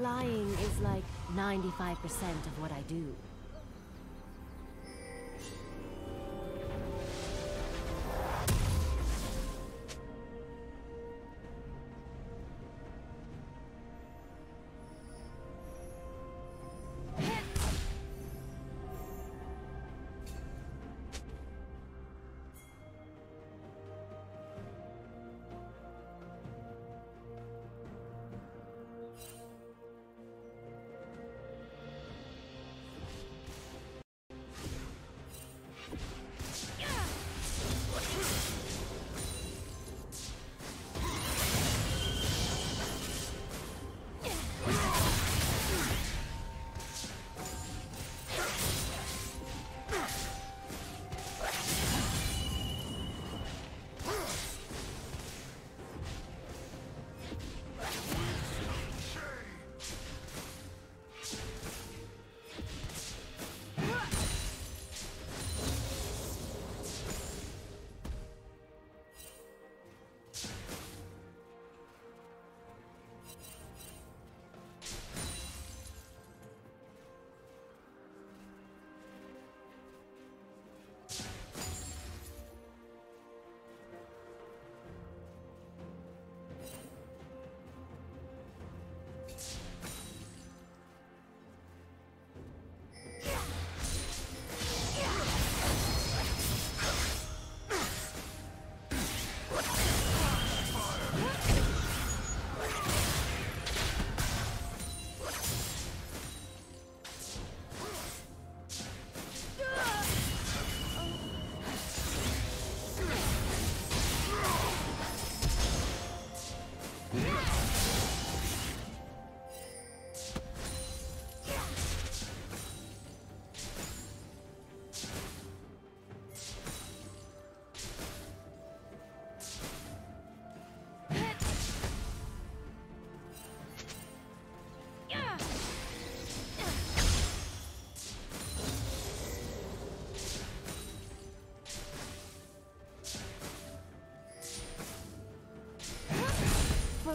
Lying is like 95% of what I do.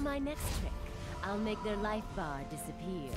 My next trick, I'll make their life bar disappear.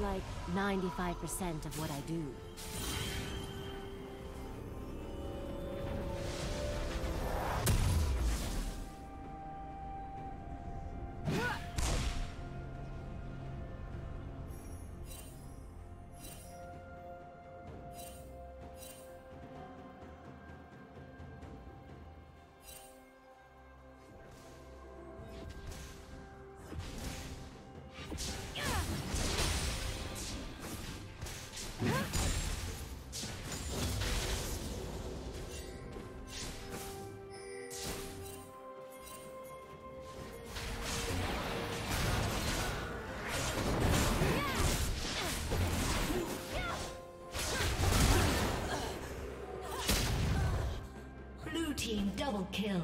Like 95% of what I do. Kill.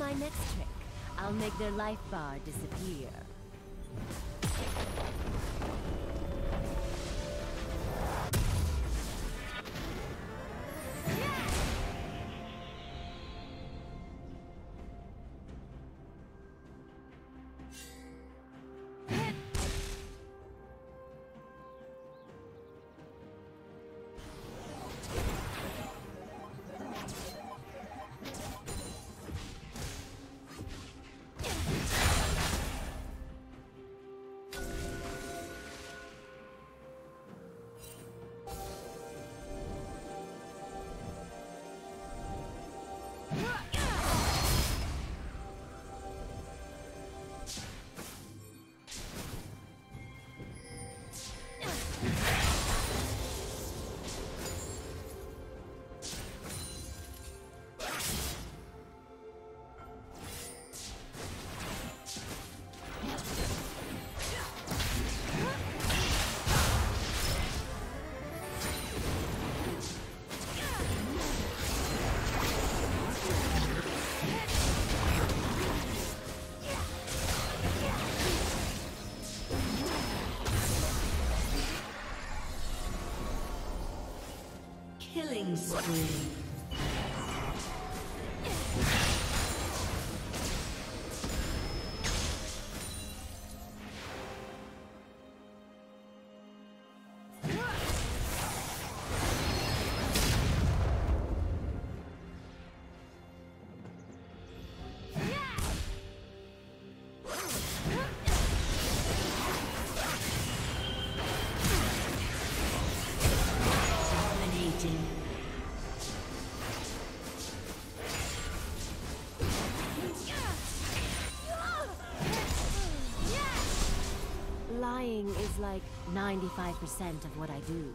My next trick, I'll make their life bar disappear. Killing spree. 95% of what I do.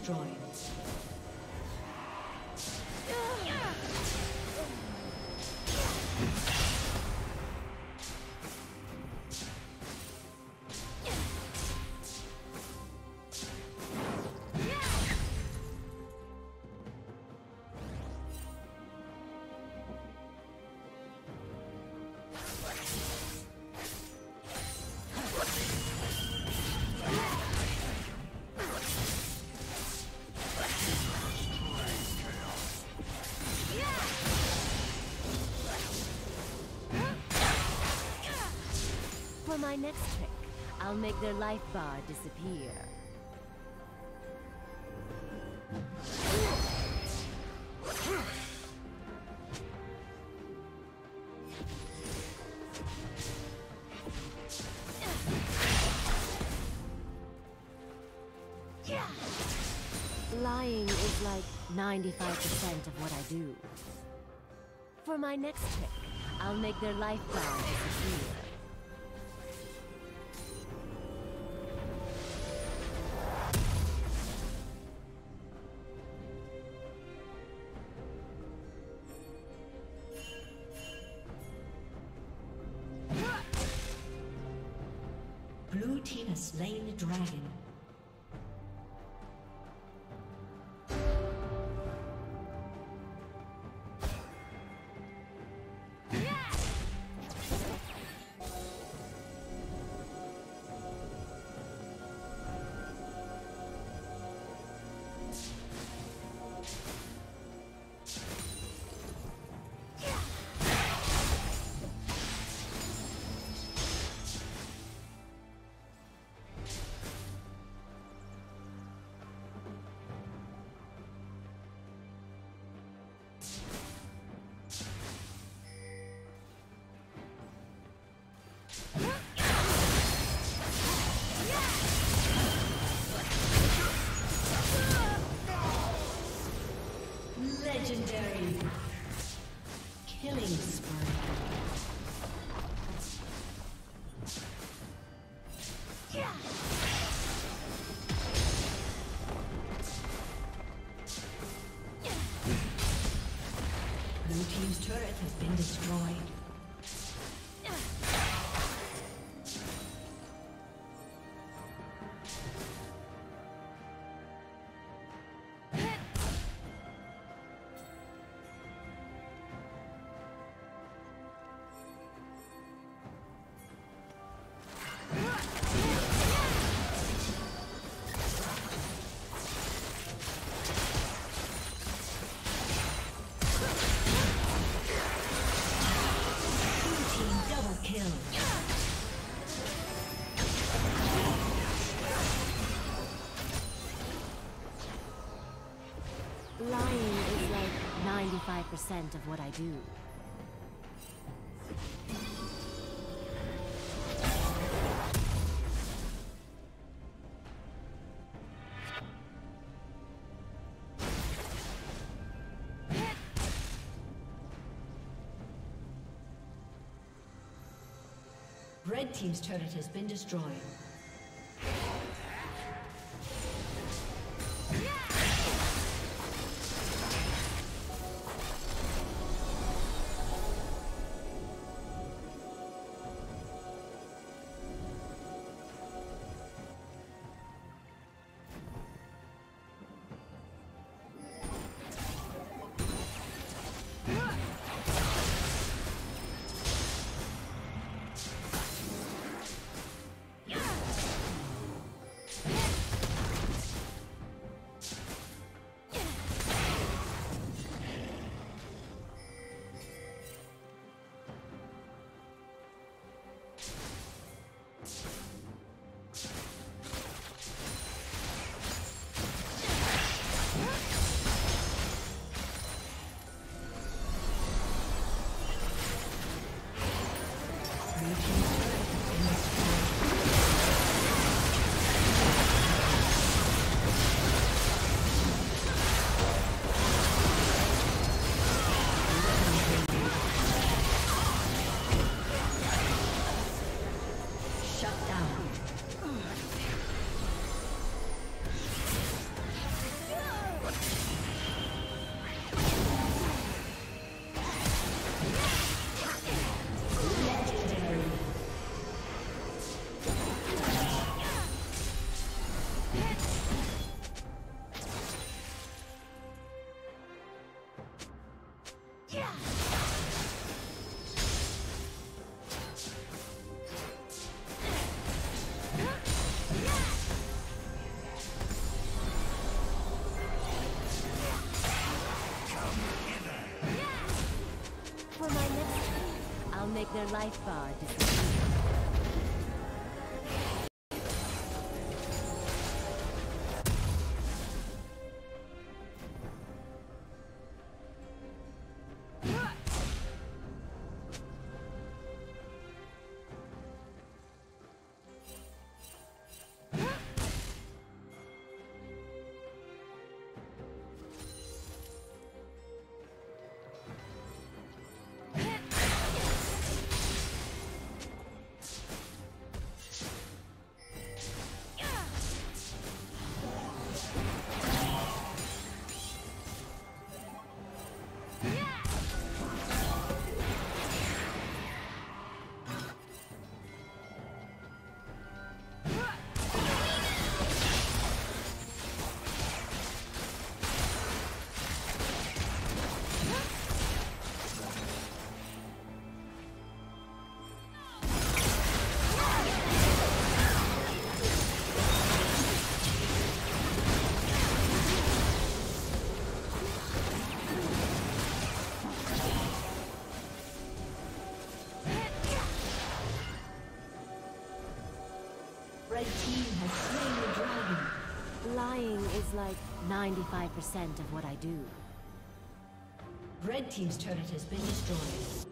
Destroyed. My next trick. I'll make their life bar disappear. Lying is like 95% of what I do. For my next trick, I'll make their life bar disappear. Dragon. of what I do. Red Team's turret has been destroyed. Life bar like 95% of what I do. Red Team's turret has been destroyed.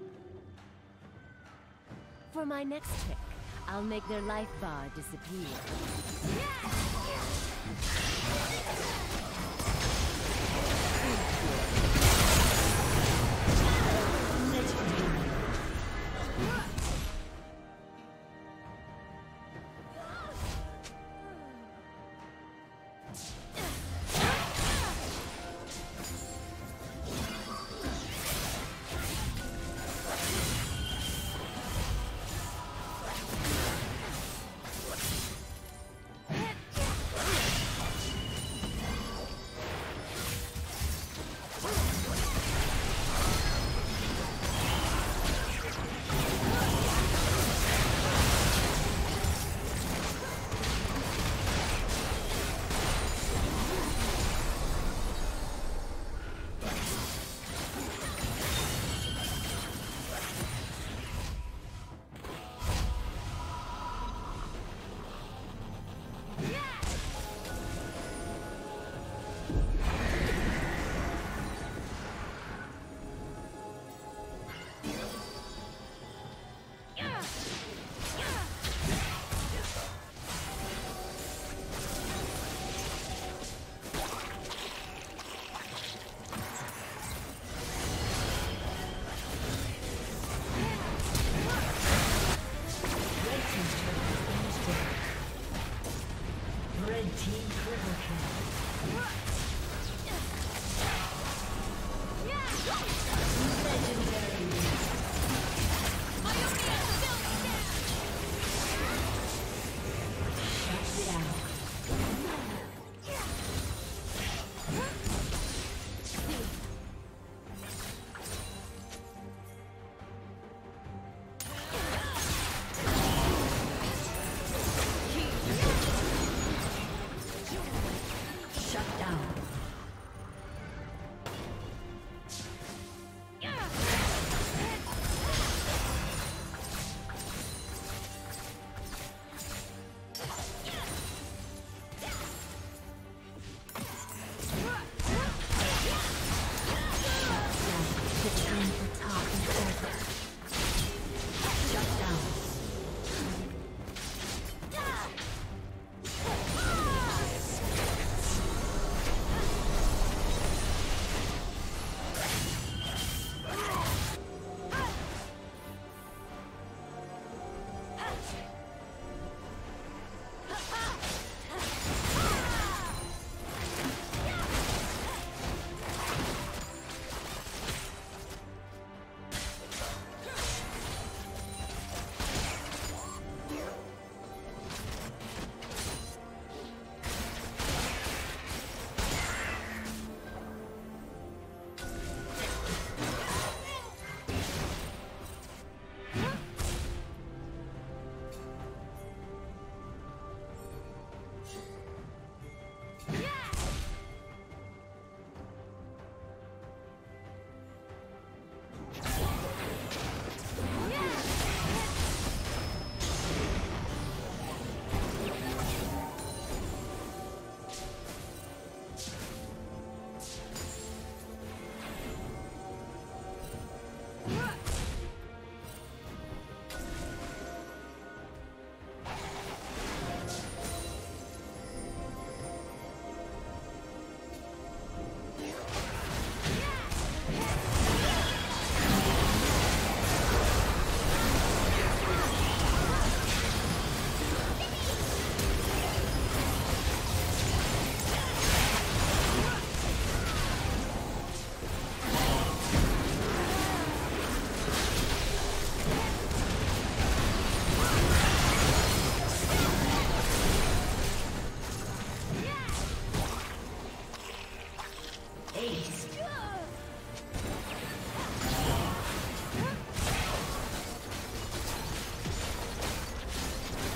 For my next trick, I'll make their life bar disappear. Yeah!